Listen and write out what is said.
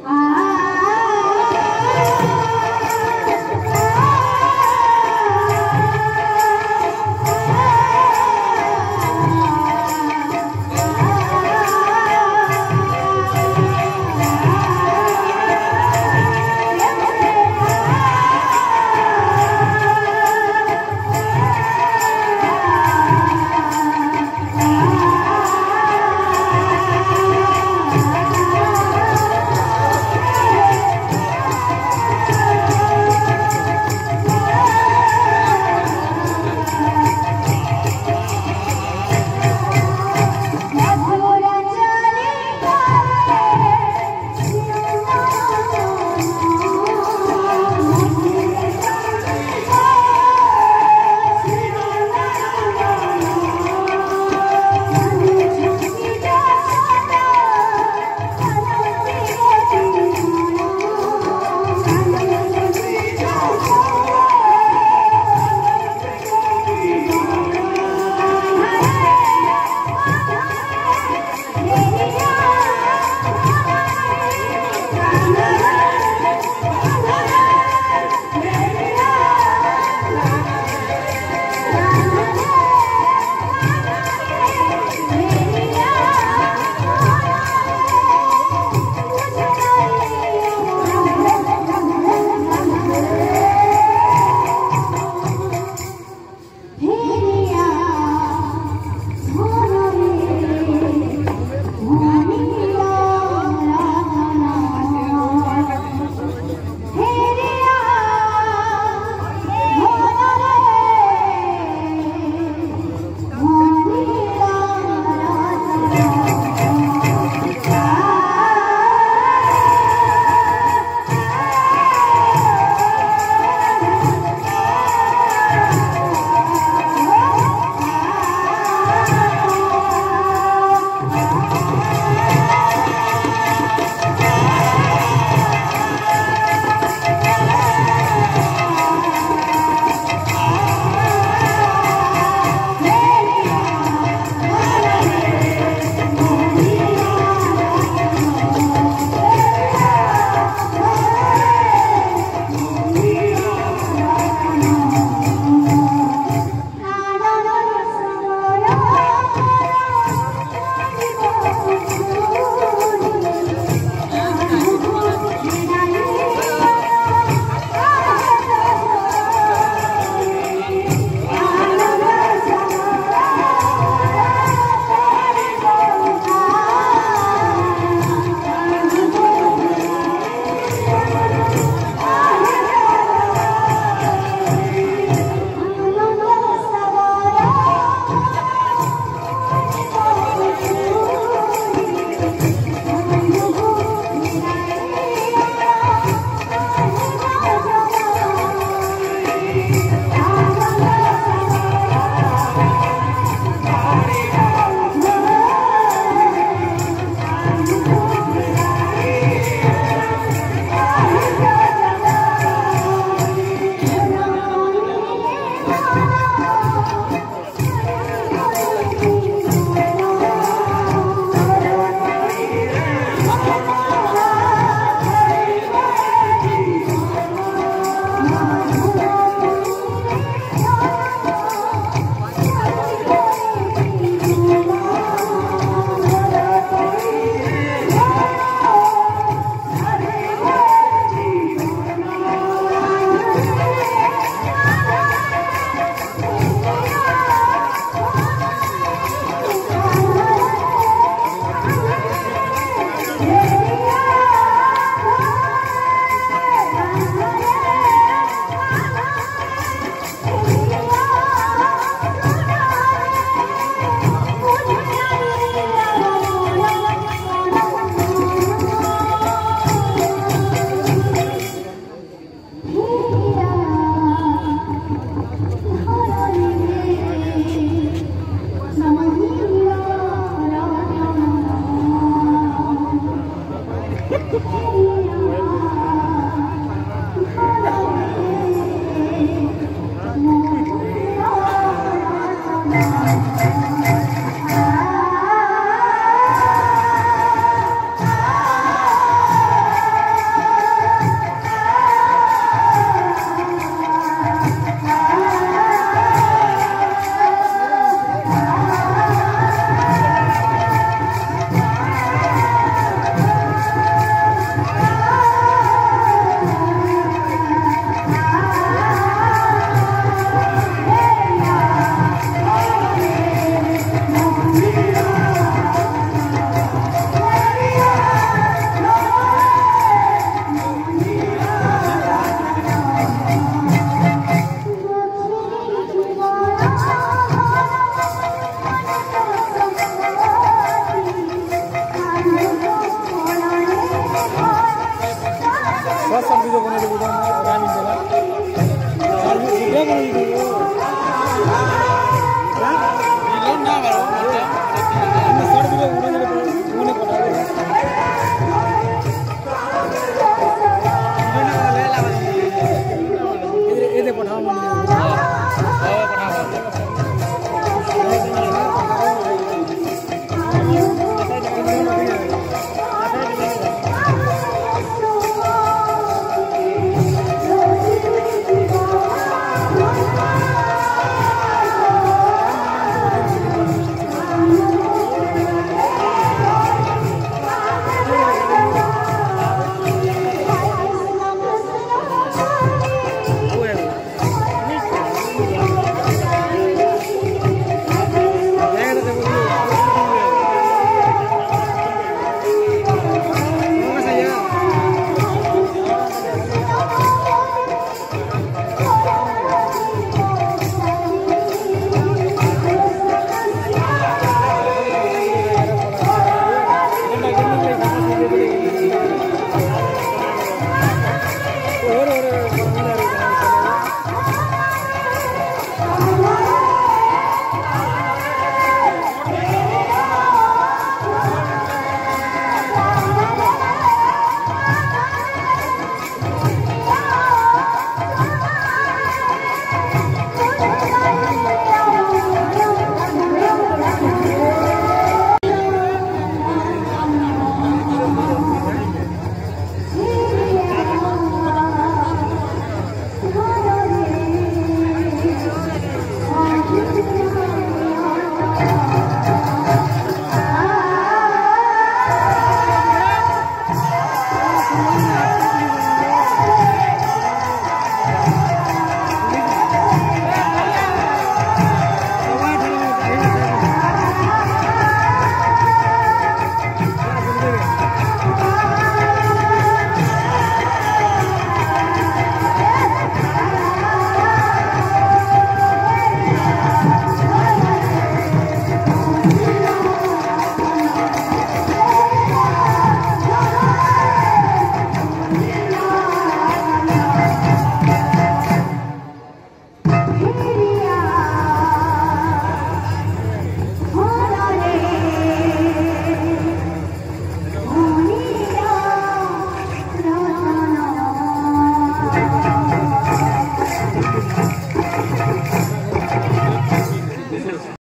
Uh,